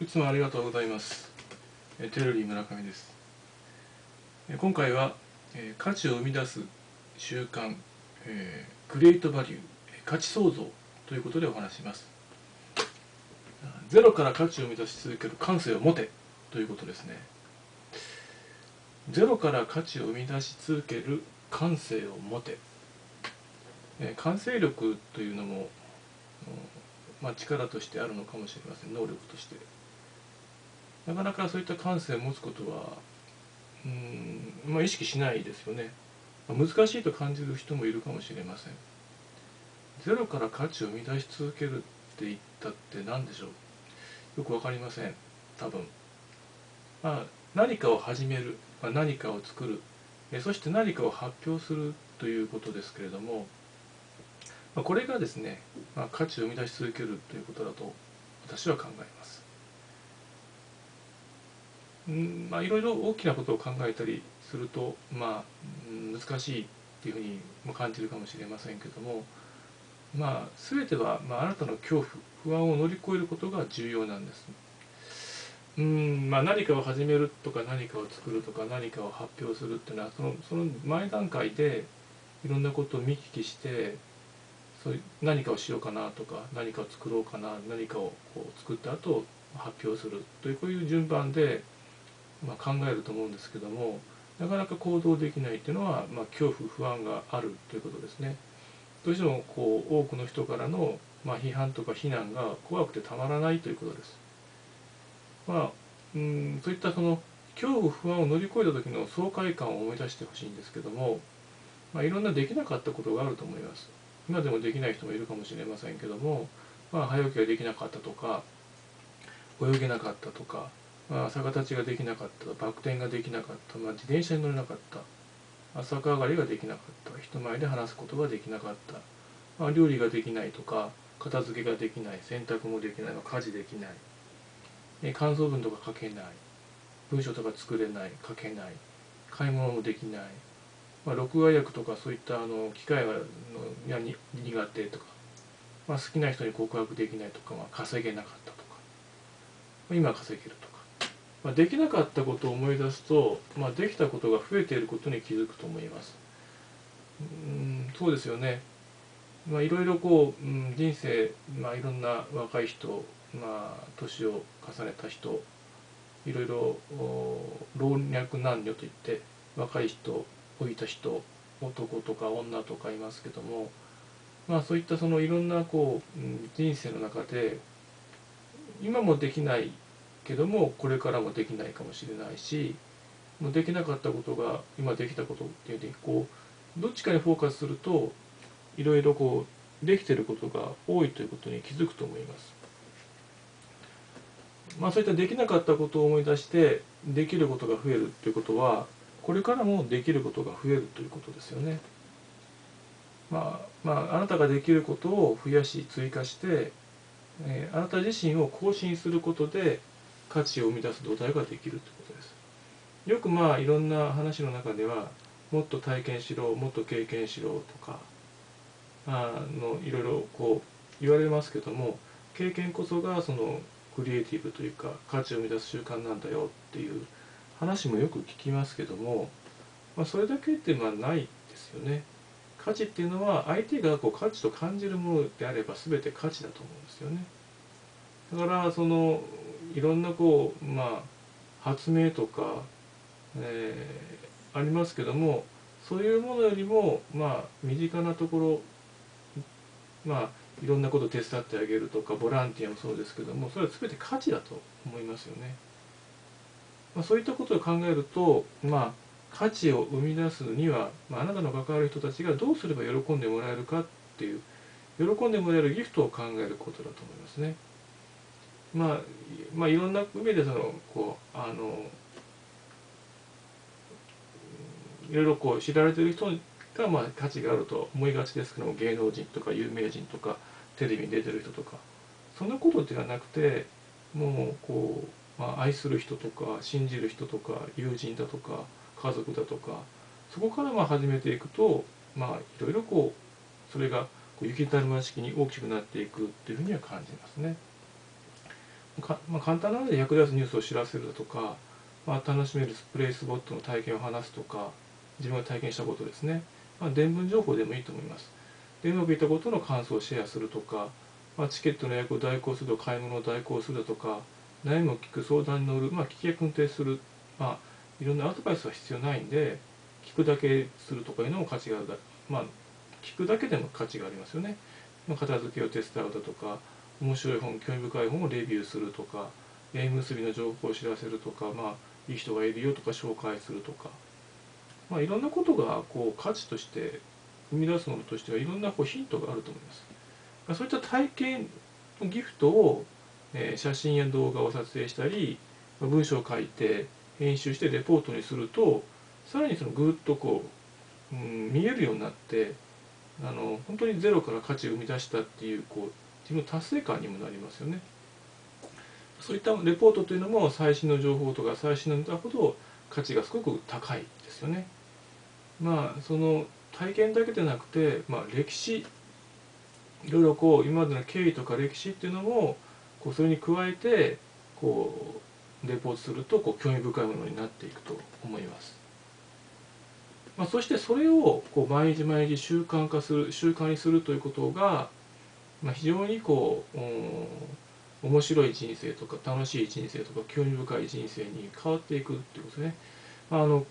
いつもありがとうございます。テルリー村上です。今回は、価値を生み出す習慣、えークリエイトバリュー、価値創造ということでお話します。ゼロから価値を生み出し続ける感性を持てということですね。ゼロから価値を生み出し続ける感性を持て。感性力というのも、まあ、力としてあるのかもしれません能力としてなかなかそういった感性を持つことはうん、まあ、意識しないですよね、まあ難しいと感じる人もいるかもしれません。ゼロから価値を生み出し続けるって言ったって何でしょう？よくわかりません。多分。まあ何かを始める、まあ、何かを作る。えそして何かを発表するということですけれどもまあこれがですね、まあ、価値を生み出し続けるということだと私は考えます。うんまあいろいろ大きなことを考えたりするとまあ難しいっていうふうにも感じるかもしれませんけどもまあ全ては、まあ、あなたの恐怖不安を乗り越えることが重要なんです。うんまあ、何かを始めるとか何かを作るとか何かを発表するっていうのはそのその前段階でいろんなことを見聞きしてそう何かをしようかなとか何かを作ろうかな何かをこう作った後発表するというこういう順番で、まあ、考えると思うんですけどもなかなか行動できないっていうのは、まあ、恐怖不安があるということですね。どうしてもこう多くの人からの、まあ、批判とか非難が怖くてたまらないということです。まあ、うんそういったその恐怖不安を乗り越えた時の爽快感を思い出してほしいんですけども、まあ、いろんなできなかったことがあると思います。今でもできない人もいるかもしれませんけども、まあ、早起きができなかったとか泳げなかったとか、まあ、朝方ちができなかった。バク転ができなかった、まあ、自転車に乗れなかった。朝上がりができなかった。人前で話すことができなかった、まあ、料理ができないとか片付けができない。洗濯もできない、家事できない。え感想文とか書けない。文章とか作れない。書けない。買い物もできない。まあ、録画訳とかそういったあの機械がのやに苦手とか、まあ、好きな人に告白できないとか、まあ、稼げなかったとか、まあ今稼げると、まあ、できなかったことを思い出すと、まあ、できたことが増えていることに気づくと思います。うんそうですよね。まあいろいろこう、うん、人生、まあ、いろんな若い人まあ年を重ねた人いろいろ老若男女といって若い人老いた人男とか女とかいますけどもまあそういったそのいろんなこううん人生の中で今もできないけどもこれからもできないかもしれないしもうできなかったことが今できたことっていうのにこうどっちかにフォーカスするといろいろこうできてることが多いということに気づくと思います。まあそういったできなかったことを思い出してできることが増えるということはこれからもできることが増えるということですよね。まあ、まあ、あなたができることを増やし追加して、えーあなた自身を更新することで価値を生み出す土台ができるということです。よくまあいろんな話の中ではもっと体験しろもっと経験しろとかあのいろいろこう言われますけども経験こそがそのクリエイティブというか価値を生み出す習慣なんだよっていう話もよく聞きますけども、まあ、それだけってまあないですよね価値っていうのは相手がこう価値と感じるものであれば全て価値だと思うんですよねだからそのいろんなこうまあ発明とか、えーありますけどもそういうものよりもまあ身近なところまあいろんなことを手伝ってあげるとかボランティアもそうですけどもそれは全て価値だと思いますよね。まあ、そういったことを考えると、まあ、価値を生み出すには、まあ、あなたの関わる人たちがどうすれば喜んでもらえるかっていう喜んでもらえるギフトを考えることだと思いますね。まあ、まあいろんな上でそのこうあのいろいろこう知られてる人がまあ価値があると思いがちですけども芸能人とか有名人とかテレビに出てる人とかそんなことではなくてもうこう、まあ、愛する人とか信じる人とか友人だとか家族だとかそこからまあ始めていくとまあいろいろこうそれがこう雪だるま式に大きくなっていくっていうふうには感じますね。か、まあ、簡単なので役立つニュースを知らせるだとか、まあ、楽しめるスプレイスボットの体験を話すとか自分が体験したことですね、まあ、伝聞情報でもいいと思います。でうまくいったことの感想をシェアするとか、まあ、チケットの予約を代行すると買い物を代行するだとか悩みを聞く相談に乗る、まあ、聞き役に徹する、まあ、いろんなアドバイスは必要ないんで聞くだけするとかいうのも価値があるだまあ聞くだけでも価値がありますよね、まあ、片付けを手伝うだとか面白い本興味深い本をレビューするとか縁結びの情報を知らせるとかまあいい人がいるよとか紹介するとか。まあいろんなことがこう価値として生み出すものとしてはいろんなこうヒントがあると思います、まあ、そういった体験のギフトを、えー、写真や動画を撮影したりまあ文章を書いて編集してレポートにするとさらにそのぐっとこう、うん、見えるようになってあの本当にゼロから価値を生み出したっていうこう自分の達成感にもなりますよね。そういったレポートというのも最新の情報とか最新のネタほど価値がすごく高いですよね。まあその体験だけでなくて、まあ、歴史いろいろこう今までの経緯とか歴史っていうのもこうそれに加えてこうレポートするとこう興味深いものになっていくと思います。まあ、そしてそれをこう毎日毎日習慣化する習慣にするということが、まあ、非常にこう、うん、面白い人生とか楽しい人生とか興味深い人生に変わっていくっていうことですね。あ、の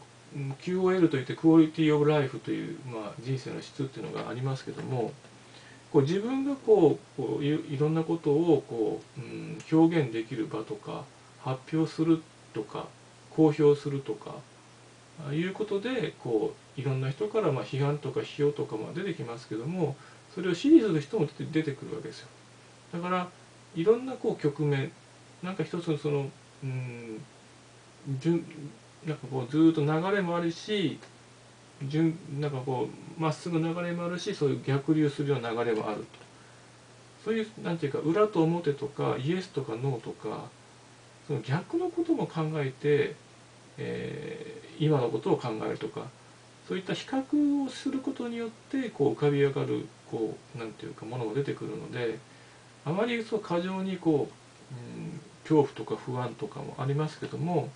QOL といってクオリティオブライフという、まあ、人生の質っていうのがありますけどもこう自分がこうこういろんなことをこう、うん、表現できる場とか発表するとか公表するとかいうことでこういろんな人からまあ批判とか批評とかも出てきますけどもそれを支持する人も出てくるわけですよ。だからいろんなこう局面なんか一つのそのうんなんかこうずっと流れもあるし順なんかこうまっすぐ流れもあるしそういう逆流するような流れもあると。そういうなんていうか裏と表とかイエスとかノーとかその逆のことも考えて、えー、今のことを考えるとかそういった比較をすることによってこう浮かび上がるこうなんていうかものも出てくるのであまりそう過剰にこう、うん、恐怖とか不安とかもありますけども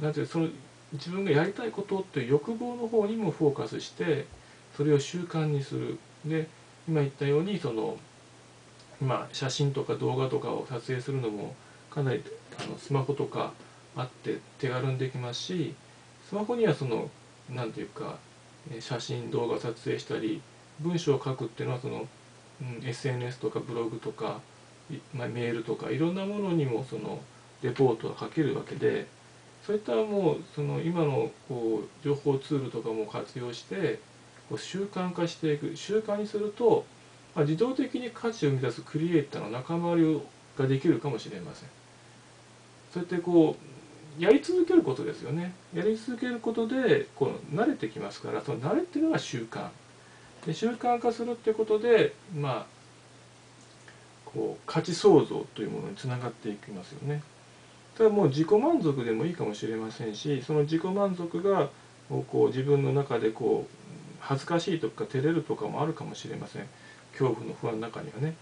なぜその自分がやりたいことっていう欲望の方にもフォーカスしてそれを習慣にする。で今言ったようにそのまあ写真とか動画とかを撮影するのもかなりあのスマホとかあって手軽にできますしスマホにはその何て言うか写真動画撮影したり文章を書くっていうのはその、うん、SNS とかブログとか、まあ、メールとかいろんなものにもそのレポートが書けるわけでそういったもうその今のこう情報ツールとかも活用してこう習慣化していく習慣にすると、まあ、自動的に価値を生み出すクリエイターの仲間割りができるかもしれません。そうやってこうやり続けることですよね。やり続けることでこう慣れてきますからその慣れっていうのが習慣。で習慣化するっていうことでまあこう価値創造というものにつながっていきますよね。ただもう自己満足でもいいかもしれませんしその自己満足がこう自分の中でこう恥ずかしいとか照れるとかもあるかもしれません。恐怖の不安の中にはね。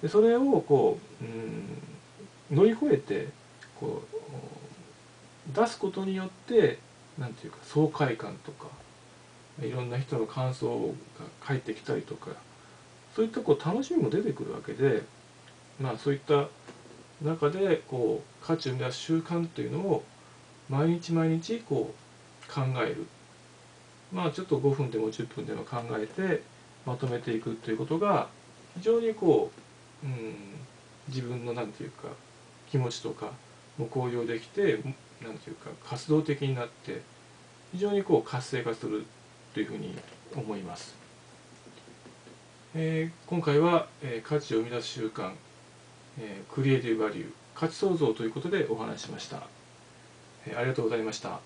でそれをこううん乗り越えてこう出すことによって何て言うか爽快感とかいろんな人の感想が返ってきたりとかそういったこう楽しみも出てくるわけでまあそういった中でこう価値を生み出す習慣というのを毎日毎日こう考える。まあちょっと5分でも10分でも考えてまとめていくということが非常にこう、うん、自分の何て言うか気持ちとかも高揚できて何ていうか活動的になって非常にこう活性化するというふうに思います。えー、今回は、えー、価値を生み出す習慣、えー、クリエイティブバリュー価値創造ということでお話ししました、えー、ありがとうございました。